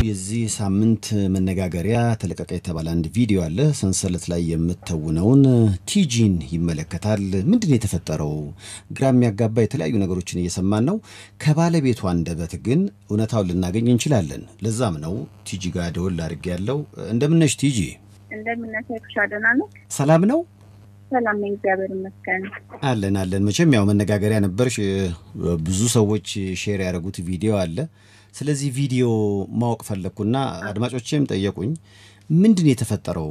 የዚህ ሳምንት መነጋገሪያ ተለቀቀ የተባለ አንድ ቪዲዮ አለ። ሰንሰለት ላይ የምትተውነውን ቲጂን ይመለከታል። ምንድን ነው የተፈጠረው? ግራ የሚያጋባ የተለያዩ ነገሮችን እየሰማን ነው። ከባለቤቱ አንደበት ግን እውነታውን ልናገኝ እንችላለን። ለዛም ነው ቲጂ ጋር ደወል አድርጌ ያለው። እንደምነሽ ቲጂ? ደህና ነው። ሰላም ነው? ሰላም እግዚአብሔር ይመስገን። አለን አለን። መቼም ያው መነጋገሪያ ነበርሽ። ብዙ ሰዎች share ያደረጉት ቪዲዮ አለ። ስለዚህ ቪዲዮ ማወቅ ፈለግኩና አድማጮቼም ጠየቁኝ። ምንድን የተፈጠረው?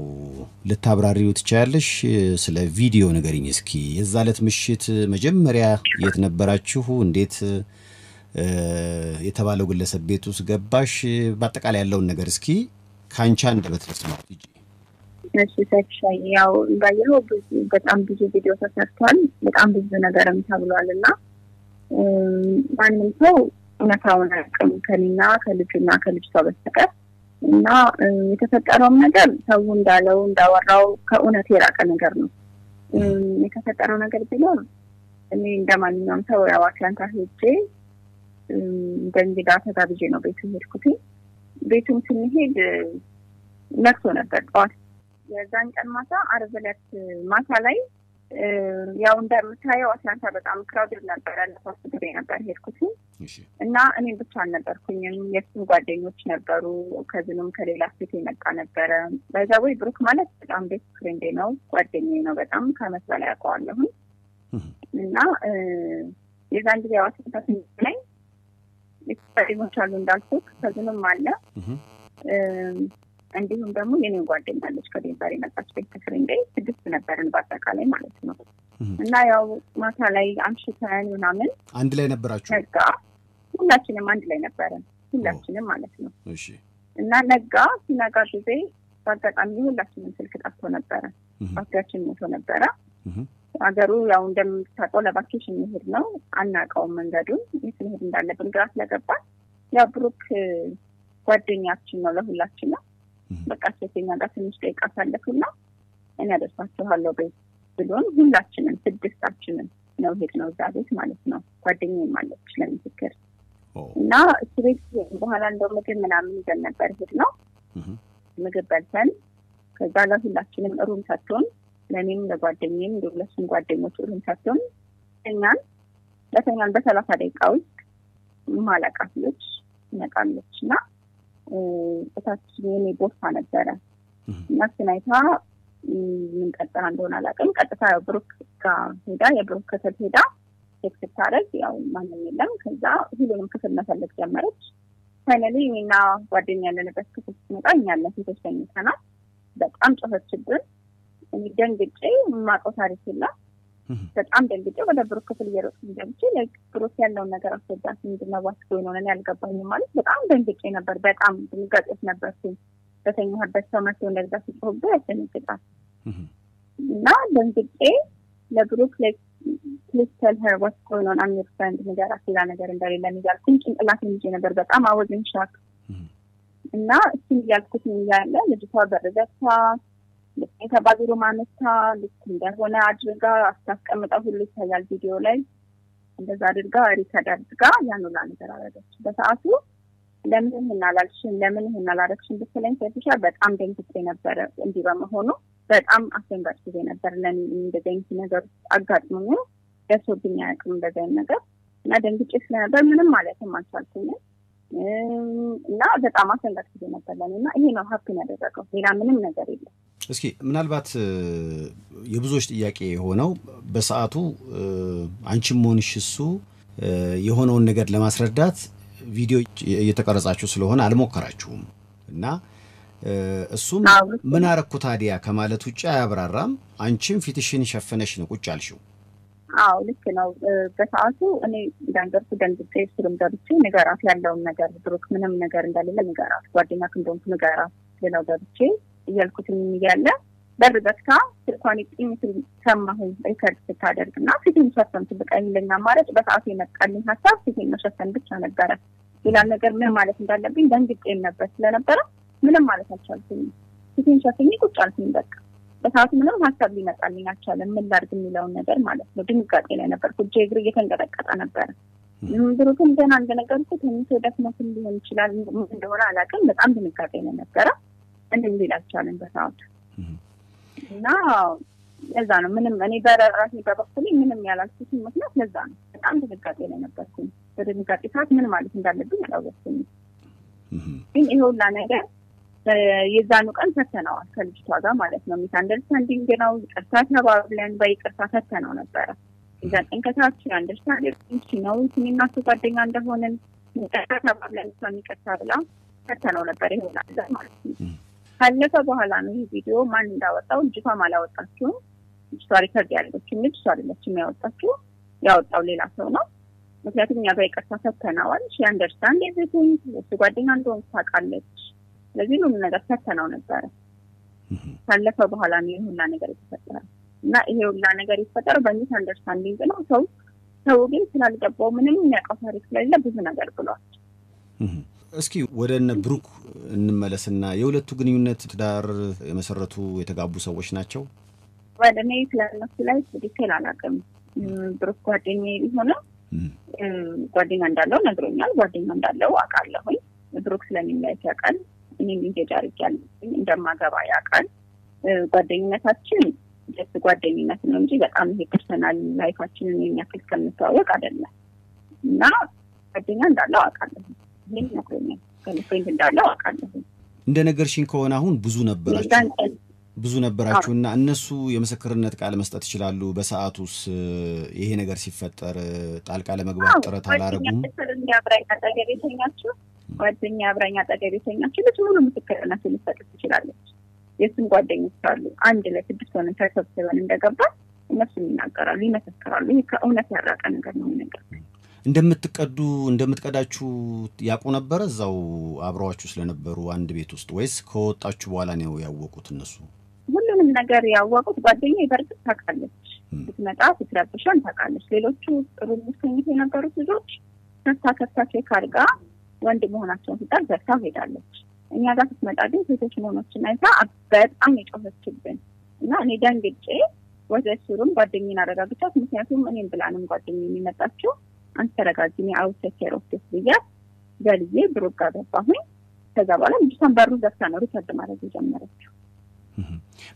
ልታብራሪው ትችያለሽ? ስለ ቪዲዮ ንገሪኝ እስኪ። የዛ ዕለት ምሽት መጀመሪያ የት ነበራችሁ? እንዴት የተባለው ግለሰብ ቤት ውስጥ ገባሽ? በአጠቃላይ ያለውን ነገር እስኪ ከአንቺ አንደበት ልስማው ቲጂ። እሺ ሰይፍሻ ያው እንዳየኸው ብዙ በጣም ብዙ ቪዲዮ ተሰርቷል። በጣም ብዙ ነገርም ተብሏል እና ማንም ሰው እውነታውን አያውቅም ከኔና ከልጁና ከልጅቷ በስተቀር እና የተፈጠረውም ነገር ሰው እንዳለው እንዳወራው ከእውነት የራቀ ነገር ነው። የተፈጠረው ነገር ቢኖር እኔ እንደ ማንኛውም ሰው ያው አትላንታ ሄጄ እንደ እንግዳ ተጋብዤ ነው ቤቱ ሄድኩት። ቤቱም ስንሄድ ነግቶ ነበር ጠዋት የዛን ቀን ማታ አርብ ዕለት ማታ ላይ ያው እንደምታየው አትላንታ በጣም crowded ነበረ። ለሶስት ጊዜ ነበር ሄድኩት እና እኔም ብቻ አልነበርኩኝም። የእሱም ጓደኞች ነበሩ። cousin ኡም ከሌላ ሴት የመጣ ነበረ። በዛ ወይ ብሩክ ማለት በጣም best friend ኤ ነው፣ ጓደኛዬ ነው። በጣም ከአመት በላይ ያውቀዋለሁኝ እና የዛን ጊዜ አዋስታ ላይ ጓደኞች አሉ እንዳልኩት፣ cousin ኡም አለ እንዲሁም ደግሞ የኔን ጓደኛ አለች ከዴንቨር የመጣች best friend ኤ ስድስት ነበርን በአጠቃላይ ማለት ነው። እና ያው ማታ ላይ አምሽተን ምናምን አንድ ላይ ነበራችሁ? ነጋ። ሁላችንም አንድ ላይ ነበረን፣ ሁላችንም ማለት ነው። እሺ። እና ነጋ። ሲነጋ ጊዜ በአጋጣሚ ሁላችንም ስልክ ጠፍቶ ነበረ፣ ባትሪያችን ሞቶ ነበረ። ሀገሩ ያው እንደምታውቀው ለ vacation መሄድ ነው፣ አናውቀውም መንገዱን የት መሄድ እንዳለብን ግራ ስለገባን ያው ብሩክ ጓደኛችን ነው ለሁላችን ነው በቃ ሴተኛ ጋር ትንሽ ደቂቃ ሳለፉና እኔ አደርሳችኋለሁ ቤት ብሎን ሁላችንም ስድስታችንም ነው ሄድነው እዛ ቤት ማለት ነው። ጓደኛዬም አለች ለምስክር እና እሱ ቤት በኋላ እንደው ምግብ ምናምን ይዘን ነበር ሄድነው ምግብ በልተን ከዛ ለሁላችንም room ሰጥቶን ለእኔም ለጓደኛዬም እንደ ሁለቱም ጓደኞች room ሰጥቶን እኛን ለተኛን በሰላሳ ደቂቃ ውስጥ ልጅ ትመጣለች እና እታች የኔ ቦርሳ ነበረ እና እሱን አይታ ምን ቀጥታ እንደሆነ አላውቅም። ቀጥታ ብሩክ ጋር ሄዳ የብሩክ ክፍል ሄዳ check ስታደርግ ያው ማንም የለም። ከዛ ሁሉንም ክፍል መፈለግ ጀመረች። finally እኔና ጓደኛ ያለንበት ክፍል ስትመጣ እኛ ሴቶች ተኝተናል። በጣም ጮኸችብን። እኔ ደንግጬ የማውቀው ታሪክ የለም። በጣም ደንግጬ ወደ ብሩክ ክፍል እየሮጥኩ ገብቼ ብሩክ ያለውን ነገር አስረዳት። ምንድን ነው what's going on ያልገባኝም ማለት በጣም ደንግጬ ነበር። በጣም ድንጋጤት ነበርኩኝ። በተኛሁበት ሰው መቶ እንደዛ ሲጮህብህ ያስደነግጣል። እና ደንግጬ ለብሩክ like please tell her what's going on I'm your friend ንገራት፣ ሌላ ነገር እንደሌለ እያልኩኝ ጭንቅላት ይዤ ነበር። በጣም I was in shock እና እሱን እያልኩት እያለ ልጅቷ በር ዘግታ የተባቢሮ ማነሳ ልክ እንደሆነ አድርጋ አስታስቀምጠው ሁሉ ይታያል ቪዲዮ ላይ እንደዛ አድርጋ record አድርጋ ያን ሁላ ነገር አደረገች። በሰዓቱ ለምን ይህን አላልሽም፣ ለምን ይህን አላረግሽም ብትለኝ ሰይፍሻ በጣም ደንግጬ ነበረ። እንዲህ በመሆኑ በጣም አስደንጋጭ ጊዜ ነበር ለእኔ። እንደዚህ ነገር አጋጥሞኝ ደርሶብኝ አያውቅም እንደዚህ ነገር እና ደንግጬ ስለነበር ምንም ማለትም አልቻልኩኝም እና በጣም አስደንጋጭ ጊዜ ነበር ለእኔ እና ይሄ ነው happen ያደረገው ሌላ ምንም ነገር የለም። እስኪ ምናልባት የብዙዎች ጥያቄ የሆነው በሰዓቱ አንቺም ሆንሽ እሱ የሆነውን ነገር ለማስረዳት ቪዲዮ እየተቀረጻችሁ ስለሆነ አልሞከራችሁም እና እሱም ምን አረኩ ታዲያ ከማለት ውጭ አያብራራም። አንቺም ፊትሽን ሸፈነሽ ነው ቁጭ አልሽው። አዎ ልክ ነው። በሰዓቱ እኔ እንደነገርኩህ ደንግጬ እሱንም ገብቼ ንገራት ያለውን ነገር ብሩክ ምንም ነገር እንደሌለ ንገራት፣ ጓደኛ እንደሆንኩ ንገራት ልለው ገብቼ እያልኩትም እያለ በር ዘግታ ስልኳን ጢም ሰማሁኝ record ስታደርግ እና ፊቴን ሸፈን የሚለኝ አማራጭ በሰዓቱ የመጣልኝ ሀሳብ ፊቴን መሸፈን ብቻ ነበረ። ሌላ ነገር ምን ማለት እንዳለብኝ ደንግጬም ነበር ስለነበረ ምንም ማለት አልቻልኩኝ። ፊቴን ሸፍኜ ቁጭ አልኩኝ በቃ በሰዓቱ ምንም ሀሳብ ሊመጣልኝ አልቻለም። ምን ላድርግ የሚለውን ነገር ማለት ነው። ድንጋጤ ላይ ነበርኩ። እጄ እግር እየተንቀጠቀጠ ነበረ ብሩክም ገና እንደነገርኩ ትንሽ ደክሞትም ሊሆን ይችላል እንደሆነ አላውቅም። በጣም ድንጋጤ ነው ነበረ። እንድም ሊል አልቻለም በሰዓቱ እና ለዛ ነው ምንም እኔ በራሴ በበኩሌ ምንም ያላልኩትን ምክንያት ለዛ ነው። በጣም ድንጋጤ ላይ ነበርኩኝ። በድንጋጤ ሰዓት ምን ማለት እንዳለብኝ አላወቅኩኝም። ግን ይሄ ሁላ ነገር የዛኑ ቀን ፈተነዋል ከልጅቷ ጋር ማለት ነው። misunderstanding ነው። ይቅርታ ተባብለን በይቅርታ ፈተነው ነበረ። የዛ ቀን ከታች understanding ነው እኔና እሱ ጓደኛ እንደሆንን ይቅርታ ተባብለን እሷን ይቅርታ ብላ ፈተነው ነበር። ነገር ማለት ነው። ካለፈ በኋላ ነው ይህ ቪዲዮ ማን እንዳወጣው ልጅቷም አላወጣችውም። ልጅቷ record ያደረገችው ልጅ እሷ አይደለችም ያወጣችው፣ ያወጣው ሌላ ሰው ነው። ምክንያቱም እኛ በይቅርታ ፈትተነዋል። she understand everything እሱ ጓደኛ እንደሆን ታውቃለች። ስለዚህ ሁሉ ነገር ፈትተነው ነበረ። ካለፈ በኋላ ነው ይህ ሁላ ነገር የተፈጠረ እና ይሄ ሁላ ነገር የተፈጠረው በ misunderstanding ነው። ሰው ሰው ግን ስላልገባው ምንም የሚያውቀው ታሪክ ስለሌለ ብዙ ነገር ብሏል። እስኪ ወደ እነ ብሩክ እንመለስና የሁለቱ ግንኙነት ትዳር የመሰረቱ የተጋቡ ሰዎች ናቸው። ወደ እኔ ስለነሱ ላይ detail አላውቅም። ብሩክ ጓደኛ ቢሆነ ጓደኛ እንዳለው ነግሮኛል። ጓደኛ እንዳለው አውቃለሁኝ። ብሩክ ስለ my life ያውቃል። እኔም engage አድርጌያለሁ እንደማገባ ያውቃል። ጓደኝነታችን ደስ ጓደኝነት ነው እንጂ በጣም ይሄ personal life ኣችንን የሚያክል ከምንተዋወቅ አይደለም እና ጓደኛ እንዳለው አውቃለሁ። ይህም ነግሮኛል። friend እንዳለው አውቃለሁ። እንደ ነገርሽኝ ከሆነ አሁን ብዙ ነበራችሁ ብዙ ነበራችሁ እና እነሱ የምስክርነት ቃል መስጠት ይችላሉ። በሰዓቱስ ይሄ ነገር ሲፈጠር ጣልቃ ለመግባት ጥረት አላረጉም? አብራኝ አጠገብ የተኛችው ጓደኛ አብራኝ አጠገብ የተኛችው ልጅ ሙሉ ምስክርነት ልትሰጥ ትችላለች። የእሱም ጓደኞች አሉ። አንድ ላይ ስድስት ሆነን ተሰብስበን እንደገባ እነሱም ይናገራሉ፣ ይመሰክራሉ። ይህ ከእውነት ያራቀ ነገር ነው ነገር እንደምትቀዱ እንደምትቀዳችሁ ያውቁ ነበረ እዛው አብረዋችሁ ስለነበሩ አንድ ቤት ውስጥ ወይስ ከወጣችሁ በኋላ ነው ያወቁት እነሱ? ሁሉንም ነገር ያወቁት ጓደኛ በእርግጥ ታውቃለች። ስትመጣ ስትረብሸን ታውቃለች። ሌሎቹ ጥሩ ሙስተኝት የነበሩት ልጆች ከፍታ ከፍታ ቼክ አድርጋ ወንድ መሆናቸውን ስጠር ዘግታ ሄዳለች። እኛ ጋር ስትመጣ ግን ሴቶች መሆኖችን አይታ በጣም የጮኸችብን እና እኔ ደንግጬ ወደ ሱሩም ጓደኛን አረጋግቻት። ምክንያቱም እኔም ብላንም ጓደኛ የሚመጣችው አንተ ተረጋጊ፣ እኔ I'll take care of this ብያት ገልዬ ብሩክ ጋር ገባሁኝ። ከዛ በኋላ ልጅቷን በሩ ዘግታ ነው record ማድረግ የጀመረችው።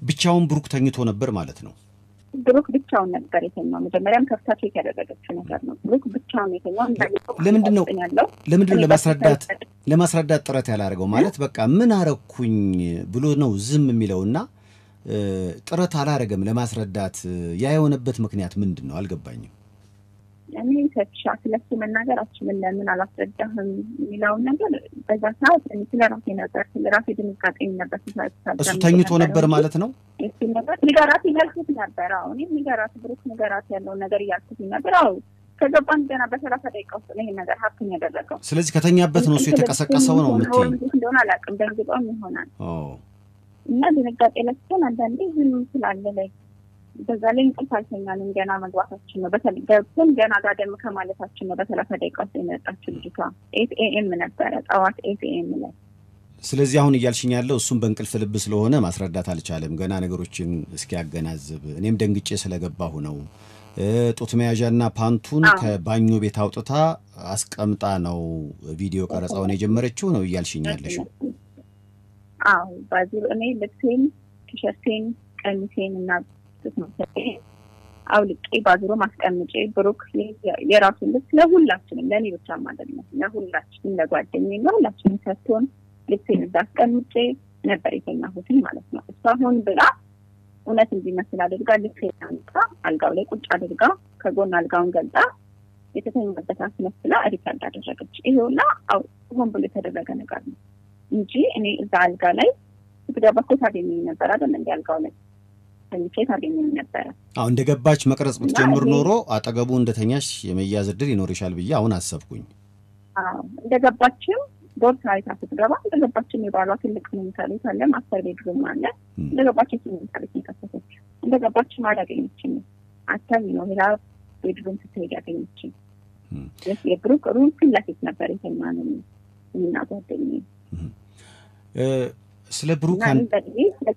ብቻውን ብሩክ ተኝቶ ነበር ማለት ነው። ብሩክ ብቻውን ነበር የተኛው። መጀመሪያም ከፍታ check ያደረገችው ነገር ነው። ብሩክ ብቻውን የተኛው ለምንድን ነው ያለው ለምንድን ነው ለማስረዳት ለማስረዳት ጥረት ያላደረገው? ማለት በቃ ምን አረኩኝ ብሎ ነው ዝም የሚለውና ጥረት አላረገም ለማስረዳት። ያ የሆነበት ምክንያት ምንድን ነው አልገባኝም። እኔ ተሻ ስለሱ መናገር አችልም። ለምን አላስረዳህም የሚለውን ነገር በዛ ሰዓት ስለ ራሴ ነበር ስለ ራሴ ድንጋጤ ነበር። እሱ ተኝቶ ነበር ማለት ነው። እሱ ነገር ንገራት እያልኩት ነበር። አሁን ንገራት፣ ብሩክ ንገራት ያለውን ነገር እያልኩት ነበር። አዎ ከገባን ገና በሰላሳ ደቂቃ ውስጥ ነው ይሄን ነገር ሀብትን ያደረገው። ስለዚህ ከተኛበት ነው እሱ የተቀሰቀሰው ነው የምትይኝ? እንደሆነ አላውቅም። ደንግጦም ይሆናል እና ድንጋጤ ለስሆን አንዳንዴ ዝም ስላለ ላይ በዛ ላይ እንቅልፍ አልተኛንም። ገና መግባታችን ነው። ገብተን ገና ጋደም ከማለታችን ነው። በሰላሳ ደቂቃ ውስጥ የመጣችው ልጅቷ eight AM ነበረ ጠዋት eight AM ላይ። ስለዚህ አሁን እያልሽኝ ያለው እሱም በእንቅልፍ ልብ ስለሆነ ማስረዳት አልቻለም ገና ነገሮችን እስኪያገናዝብ። እኔም ደንግጬ ስለገባሁ ነው። ጡት መያዣና ፓንቱን ከባኞ ቤት አውጥታ አስቀምጣ ነው ቪዲዮ ቀረጻውን የጀመረችው ነው እያልሽኝ ያለሽው? አዎ ባዚር እኔ ልብሴን፣ ቲሸርቴን፣ ቀሚሴን እና አውልቄ ባዝሮ ማስቀምጬ ብሩክ የራሱን ልብስ ለሁላችንም ለእኔ ብቻም አይደለም ለሁላችንም ለጓደኛዬ ለሁላችንም ሰጥቶን ልብሴን እዛ አስቀምጬ ነበር የተኛሁትን ማለት ነው። እሷ ሆን ብላ እውነት እንዲመስል አድርጋ ልብሴን አምጣ አልጋው ላይ ቁጭ አድርጋ ከጎን አልጋውን ገልጣ የተተኛበት አስመስላ record አደረገች። ይሄውና ሆን ብሎ የተደረገ ነገር ነው እንጂ እኔ እዛ አልጋ ላይ ስትገባ እኮ ታገኘኝ ነበር አይደል እንዲ አልጋው ላይ ተኝቼ ታገኘኝ ነበረ። አሁ እንደ ገባች መቅረጽ ብትጀምር ኖሮ አጠገቡ እንደተኛሽ የመያዝ እድል ይኖርሻል ብዬ አሁን አሰብኩኝ። እንደ ገባችም ቦርሳ አይታ ስትገባ እንደ ገባችም የባሏ ትልቅ መኝታ ቤት አለ፣ master bedroom አለ። እንደ ገባችም መኝታ ቤት የከፈተች እንደ ገባችም አላገኘችኝ። አታሚ ነው ሌላ ቤድሩም ስትሄድ ያገኘችኝ። የብሩክ ሩም ፊት ለፊት ነበር የተኛ ነው እና ጓደኛዬ ስለ ብሩክ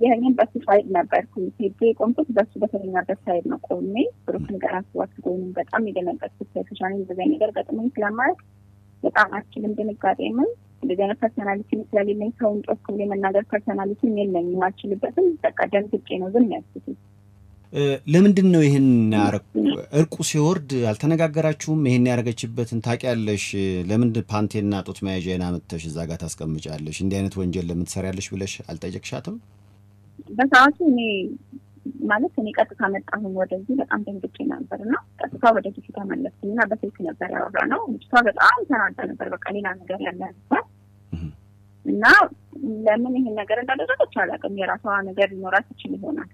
ይህንን በሱ ሳይድ ነበርኩ ሄጄ የቆምኩት በሱ በተኛበት ሳይድ ነው ቆሜ ብሩክን ጋር አስዋስጎኝ በጣም የደነገጥኩት ተሻኒ እንደዚያ ነገር ገጥሞኝ ስለማያውቅ በጣም አችልም ድንጋጤ ምን እንደዚህ አይነት personality ስለሌለኝ ሰውን ጮክ ብሎ የመናገር personality የለኝም አልችልበትም። በቃ ደንግጬ ነው ዝም ያልኩት። ለምንድን ነው ይህን እርቁ ሲወርድ አልተነጋገራችሁም? ይህን ያደረገችበትን ታውቂያለሽ? ለምን ፓንቴና ጡት መያዣን አምጥተሽ እዛ ጋር ታስቀምጫለሽ? እንዲህ አይነት ወንጀል ለምን ብለሽ አልጠየቅሻትም? በሰዓቱ እኔ ማለት እኔ ቀጥታ መጣሁኝ ወደዚህ በጣም ደንግጬ ነበር እና ቀጥታ ወደ ፊት ተመለስኩኝ እና በስልክ ነበር ያወራ ነው። ልጅቷ በጣም ተናዳ ነበር። በቃ ሌላ ነገር ያለ ነበር እና ለምን ይህን ነገር እንዳደረገች አላውቅም። የራሷ ነገር ሊኖራት ይችል ይሆናል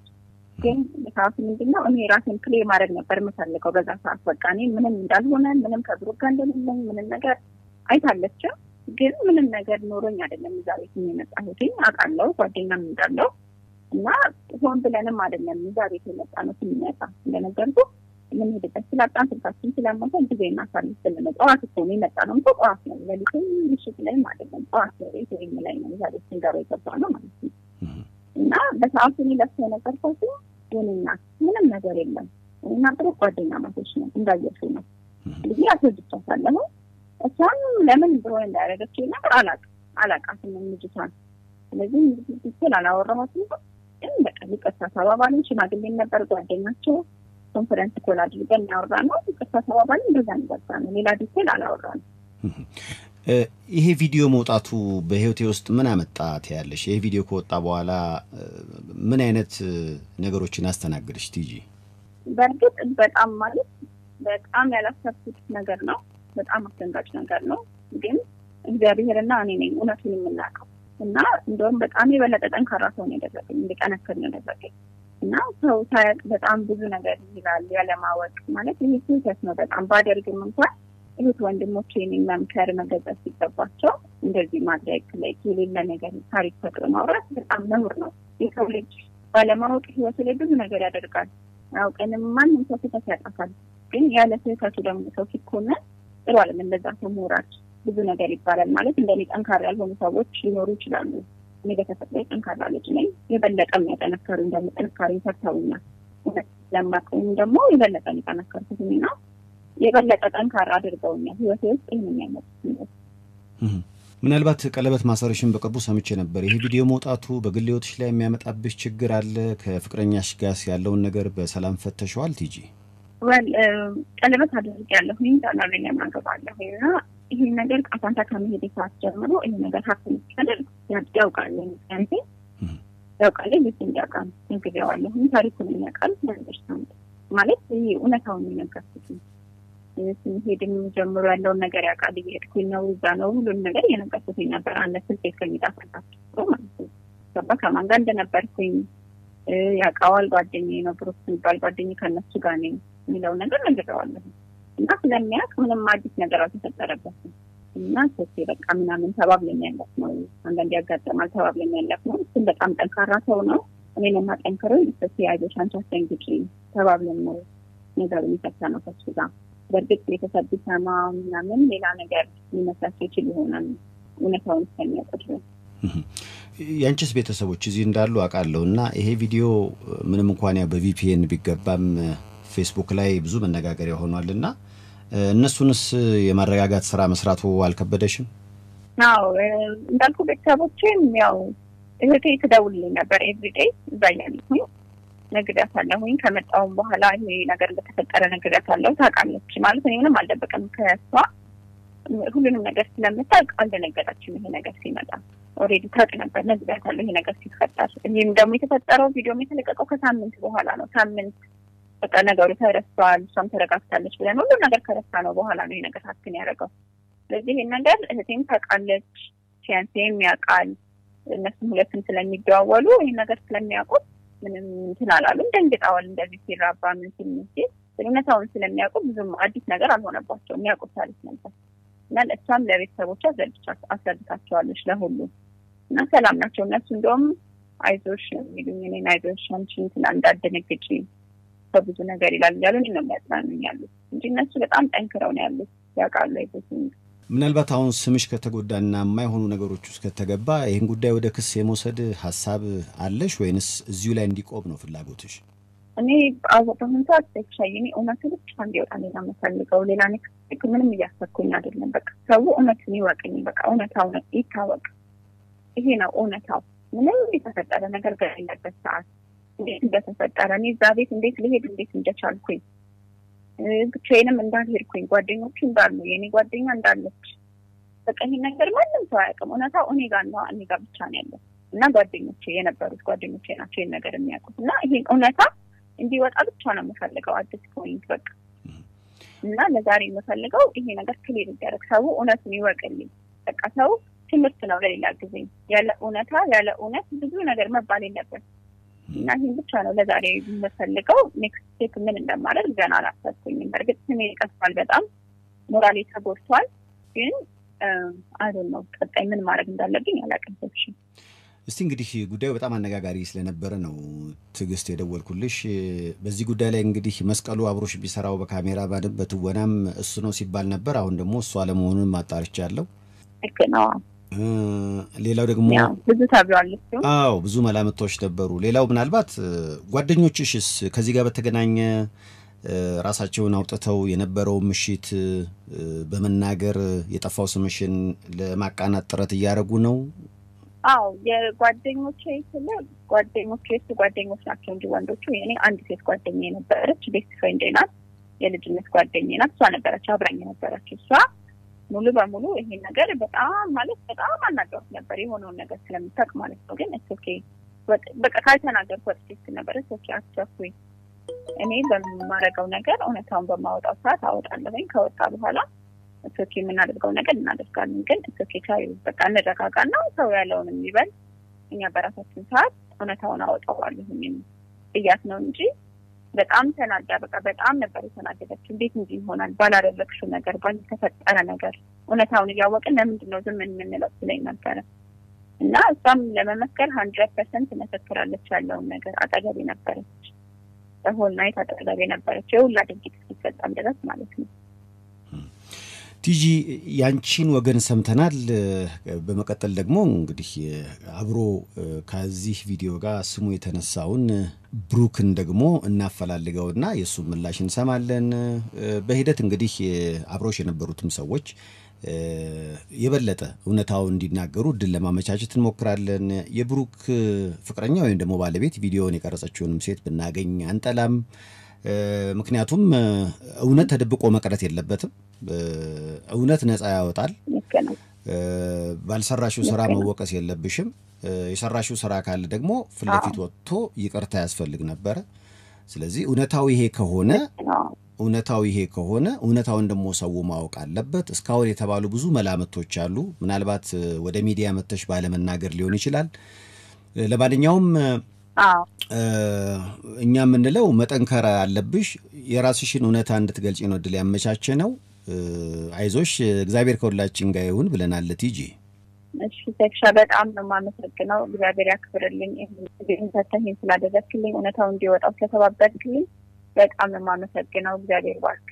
ግን ሰዓቱ ምንድን ነው እኔ ራሴን ክሌር ማድረግ ነበር የምፈልገው በዛ ሰዓት። በቃ እኔ ምንም እንዳልሆነ ምንም ከብሩክ ጋር እንደሌለኝ ምንም ነገር አይታለችም። ግን ምንም ነገር ኖሮኝ አይደለም እዛ ቤት የመጣሁት አውቃለሁ፣ ጓደኛም እንዳለው እና ሆን ብለንም አይደለም እዛ ቤት የመጣ ነው። ስንመጣ እንደነገርኩ የምንሄድበት ስላጣን ስልካችን ስለሞተ ጊዜ እናሳልፍ ስልን ጠዋት እኮ ነው የመጣ ነው። ጠዋት ነው ሌሊትም ምሽት ላይም አይደለም ጠዋት ነው ቤት ወይም ላይ ነው እዛ ቤት ስንገባ የገባ ነው ማለት ነው። እና በሰዓቱ እኔ ለሱ የነገርኳት የኔ እናት ምንም ነገር የለም እና ጥሩ ጓደኛ ማቶች ነው እንዳየሱ ነው እንግዲህ አስወድቻታለሁ። እሷን ለምን ብሎ እንዳያደረገች ነገር አላቅ አላቃትም ልጅቷን። ስለዚህ ዲቴል አላወራኋትም። ግን በቃ ይቅርታ ተባባልን። ሽማግሌም ነበር ጓደኛቸው። ኮንፈረንስ ኮል አድርገን ያወራ ነው። ይቅርታ ተባባልን። እንደዛ ንገባ ነው። ሌላ ዲቴል አላወራ ነው። ይሄ ቪዲዮ መውጣቱ በህይወቴ ውስጥ ምን አመጣ ትያለሽ? ይሄ ቪዲዮ ከወጣ በኋላ ምን አይነት ነገሮችን አስተናግድሽ ቲጂ? በእርግጥ በጣም ማለት በጣም ያላሰብኩት ነገር ነው። በጣም አስደንጋጭ ነገር ነው። ግን እግዚአብሔርና እኔ ነኝ እውነቱን የምናውቀው እና እንደውም በጣም የበለጠ ጠንካራ ሰው ነው ያደረገኝ፣ እንዲጠነክር ነው ያደረገኝ እና ሰው ሳያውቅ በጣም ብዙ ነገር ይላል ያለማወቅ ማለት ይህ ስህተት ነው። በጣም ባደርግም እንኳን እህት ወንድሞቼን መምከር መገዛት ሲገባቸው እንደዚህ ማድረግ ላይ የሌለ ነገር ታሪክ ፈጥሮ ማውራት በጣም ነውር ነው። የሰው ልጅ ባለማወቅ ህይወቱ ላይ ብዙ ነገር ያደርጋል። አውቀንም ማንም ሰው ስህተት ያጠፋል። ግን ያለ ስህተቱ ደግሞ ሰው ሲኮነን ጥሩ አለም እንደዛ ሰው ሞራል ብዙ ነገር ይባላል። ማለት እንደኔ ጠንካራ ያልሆኑ ሰዎች ሊኖሩ ይችላሉ። እኔ በተፈጥሮ ጠንካራ ልጅ ነኝ። የበለጠ የሚያጠነከሩ ደግሞ ጥንካሬ ሰርተውኛል። እውነት ለማቀኝ ደግሞ የበለጠ የጠነከርኩት ነው የበለጠ ጠንካራ አድርገውኛል። ህይወቴ ውስጥ ይህን የሚያመጡት ምናልባት ቀለበት ማሰርሽን በቅርቡ ሰምቼ ነበር። ይህ ቪዲዮ መውጣቱ በግል ህይወትሽ ላይ የሚያመጣብሽ ችግር አለ? ከፍቅረኛሽ ጋር ያለውን ነገር በሰላም ፈተሸዋል? ቲጂ ቀለበት አድርጌያለሁኝ ዳናለኛ ማገባለሁ እና ይህን ነገር ቃፋንታ ከመሄድ ሰዓት ጀምሮ ይህ ነገር ሀብት ምስቀደር ያውቃል ንቴ ያውቃል ልስ እንዲያውቃል ነግሬዋለሁኝ። ታሪኩን የሚያውቃል አንደርስታንድ ማለት ይህ እውነታውን የነገርኩት ስንሄድም ጀምሮ ያለውን ነገር ያውቃል። እየሄድኩኝ ነው እዛ ነው ሁሉም ነገር እየነገርኩትኝ ነበር። አንድ ስልክ እስከሚጣፈላቸው ማለት ነው። ገባ ከማን ጋር እንደነበርኩኝ ያውቃዋል። ጓደኛዬ ነው ብሩክ የሚባል ጓደኛዬ ከእነሱ ጋር ነኝ የሚለው ነገር ነግሬዋለሁ እና ስለሚያውቅ ምንም አዲስ ነገር አልተፈጠረበትም እና ሶስቴ በቃ ምናምን ተባብለን ያለፍ ነው። አንዳንድ ያጋጠማል ተባብለን ያለፍ ነው። እሱም በጣም ጠንካራ ሰው ነው። እኔን የማጠንክረው ሶስቴ አይዞሽ አንቺ አስደንግጪ ተባብለን ነው ነገሩ የሚፈታ ነው ከሱ ጋር በእርግጥ ቤተሰብ ቢሰማ ምናምን ሌላ ነገር ሊመስላቸው ይችል ይሆናል እውነታውን እስከሚያውቁ የአንቺስ ቤተሰቦች እዚህ እንዳሉ አውቃለሁ እና ይሄ ቪዲዮ ምንም እንኳን ያው በቪፒኤን ቢገባም ፌስቡክ ላይ ብዙ መነጋገሪያ ሆኗል እና እነሱንስ የማረጋጋት ስራ መስራቱ አልከበደሽም? አዎ እንዳልኩ ቤተሰቦችም ያው እህቴ ትደውልልኝ ነበር everyday እዛ እያለሁኝ ነግሬያታለሁኝ። ከመጣሁም በኋላ ይሄ ነገር እንደተፈጠረ ነግሬያታለሁ። ታውቃለች ማለት እኔ ምንም አልደበቅም ከእሷ ሁሉንም ነገር ስለምታውቅ አልደነገጠችም። ይሄ ነገር ሲመጣ already ታውቅ ነበር። ነግሬያታለሁ ይሄ ነገር ሲፈጠር። ይህም ደግሞ የተፈጠረው ቪዲዮም የተለቀቀው ከሳምንት በኋላ ነው። ሳምንት በቃ ነገሩ ተረስቷል፣ እሷም ተረጋግታለች ብለን ሁሉ ነገር ከረሳ ነው በኋላ ነው ይሄ ነገር ሀክን ያደረገው። ስለዚህ ይህን ነገር እህቴም ታውቃለች፣ ፊያንሴም ያውቃል። እነሱም ሁለቱም ስለሚደዋወሉ ይህን ነገር ስለሚያውቁት ምንም እንትን አላሉም። ደንግጠዋል። እንደዚህ ሲራባ ምን ሲል ምን ሲል እውነታውን ስለሚያውቁ ብዙም አዲስ ነገር አልሆነባቸው የሚያውቁት ታሪክ ነበር እና እሷም ለቤተሰቦች አስረድታቸዋለች ለሁሉ እና ሰላም ናቸው እነሱ። እንደውም አይዞሽ የሚሉኝ እኔን አይዞሽ አንቺ እንትን እንዳትደነግጪ በብዙ ነገር ይላል እያሉ እኔን ነው የሚያጽናኑኝ ያሉት እንጂ እነሱ በጣም ጠንክረው ነው ያሉት ያውቃሉ። አይዞሽ ምናልባት አሁን ስምሽ ከተጎዳና የማይሆኑ ነገሮች ውስጥ ከተገባ ይህን ጉዳይ ወደ ክስ የመውሰድ ሀሳብ አለሽ ወይንስ እዚሁ ላይ እንዲቆም ነው ፍላጎትሽ? እኔ በአሁኑ ሰዓት ተሻይ እኔ እውነቱ ብቻ እንዲወጣ ሌላ የምፈልገው ሌላ next ምንም እያሰብኩኝ አይደለም። በቃ ሰው እውነቱን ይወቅኝ። በቃ እውነታው ይታወቅ። ይሄ ነው እውነታው። ምንም የተፈጠረ ነገር በሌለበት ሰዓት እንዴት እንደተፈጠረ እኔ እዛ ቤት እንዴት ልሄድ እንዴት እንደቻልኩኝ ብቻዬንም እንዳልሄድኩኝ ጓደኞቹ እንዳሉ የእኔ ጓደኛ እንዳለች በቃ ይህን ነገር ማንም ሰው አያውቅም። እውነታው እኔ ጋር ነው እኔ ጋር ብቻ ነው ያለው። እና ጓደኞቼ የነበሩት ጓደኞቼ ናቸው ይህን ነገር የሚያውቁት። እና ይሄን እውነታ እንዲወጣ ብቻ ነው የምፈልገው አዲስ ፖይንት በቃ። እና ለዛሬ የምፈልገው ይሄ ነገር clear እንዲያደርግ ሰው እውነቱን ይወቅልኝ። በቃ ሰው ትምህርት ነው ለሌላ ጊዜ። ያለ እውነታ ያለ እውነት ብዙ ነገር መባል የለበት እና ይህን ብቻ ነው ለዛሬ የምፈልገው። next step ምን እንደማደርግ ገና አላሰብኩኝም። በእርግጥ ስሜ ቀስቷል፣ በጣም ሞራሌ ተጎድቷል። ግን I don't know ቀጣይ ምን ማድረግ እንዳለብኝ አላውቅም። እስቲ እንግዲህ ጉዳዩ በጣም አነጋጋሪ ስለነበረ ነው ትዕግስት የደወልኩልሽ። በዚህ ጉዳይ ላይ እንግዲህ መስቀሉ አብሮሽ ቢሰራው በካሜራ ባንም በትወናም እሱ ነው ሲባል ነበር። አሁን ደግሞ እሱ አለመሆኑን ማጣርቻለሁ። ልክ ነው። ሌላው ደግሞ ብዙ ተብሏል። አዎ ብዙ መላምቶች ነበሩ። ሌላው ምናልባት ጓደኞችሽስ ከዚህ ጋር በተገናኘ ራሳቸውን አውጥተው የነበረው ምሽት በመናገር የጠፋው ስምሽን ለማቃናት ጥረት እያደረጉ ነው? አዎ የጓደኞቼ ስለ ጓደኞቼ የሱ ጓደኞች ናቸው እንጂ ወንዶቹ የኔ አንድ ሴት ጓደኛ የነበረች best friend ናት፣ የልጅነት ጓደኛ ናት። እሷ ነበረች አብራኝ ነበረች። እሷ ሙሉ በሙሉ ይሄን ነገር በጣም ማለት በጣም አናገሩት ነበር የሆነውን ነገር ስለምታውቅ ማለት ነው። ግን it's okay በቃ ካልተናገርኩ ወጥቼ ነበረ it's okay አስቸኩኝ። እኔ በማረገው ነገር እውነታውን በማወጣው ሰዓት አወጣለሁኝ። ከወጣ በኋላ it's okay የምናደርገው ነገር እናደርጋለን። ግን it's okay ቻዩ በቃ እንረጋጋና ሰው ያለውን የሚበል እኛ በራሳችን ሰዓት እውነታውን አወጣዋለሁኝ ብያት ነው እንጂ በጣም ተናዳ በቃ በጣም ነበር የተናደደችው። እንዴት እንዲህ ይሆናል ባላደረግሽው ነገር ባልተፈጠረ ነገር እውነታውን እያወቅን ለምንድን ነው ዝም የምንለው ስለኝ ነበረ እና እሷም ለመመስከር hundred percent መሰክራለች። ያለውን ነገር አጠገቤ ነበረች፣ በ whole night አጠገቤ ነበረች፣ የሁላ ድርጊት እስኪፈጸም ድረስ ማለት ነው። ቲጂ ያንቺን ወገን ሰምተናል። በመቀጠል ደግሞ እንግዲህ አብሮ ከዚህ ቪዲዮ ጋር ስሙ የተነሳውን ብሩክን ደግሞ እናፈላልገውና የእሱን ምላሽ እንሰማለን። በሂደት እንግዲህ አብሮሽ የነበሩትም ሰዎች የበለጠ እውነታው እንዲናገሩ እድል ለማመቻቸት እንሞክራለን። የብሩክ ፍቅረኛ ወይም ደግሞ ባለቤት ቪዲዮውን የቀረጸችውንም ሴት ብናገኝ አንጠላም። ምክንያቱም እውነት ተደብቆ መቅረት የለበትም። እውነት ነፃ ያወጣል። ባልሰራሽው ስራ መወቀስ የለብሽም። የሰራሽው ስራ ካለ ደግሞ ፊት ለፊት ወጥቶ ይቅርታ ያስፈልግ ነበረ። ስለዚህ እውነታው ይሄ ከሆነ እውነታው ይሄ ከሆነ እውነታውን ደግሞ ሰው ማወቅ አለበት። እስካሁን የተባሉ ብዙ መላምቶች አሉ። ምናልባት ወደ ሚዲያ መተሽ ባለመናገር ሊሆን ይችላል። ለማንኛውም እኛ የምንለው መጠንከር አለብሽ። የራስሽን እውነታ እንድትገልጪ ነው እድል ያመቻቸ ነው። አይዞሽ፣ እግዚአብሔር ከሁላችን ጋር ይሁን ብለናል። ቲጂ እሺ፣ ተክሻ በጣም ነው የማመሰግነው። እግዚአብሔር ያክብርልኝ። ሰተህን ስላደረግክልኝ፣ እውነታው እንዲወጣው ስለተባበርክልኝ በጣም ነው የማመሰግነው። እግዚአብሔር ባርክ።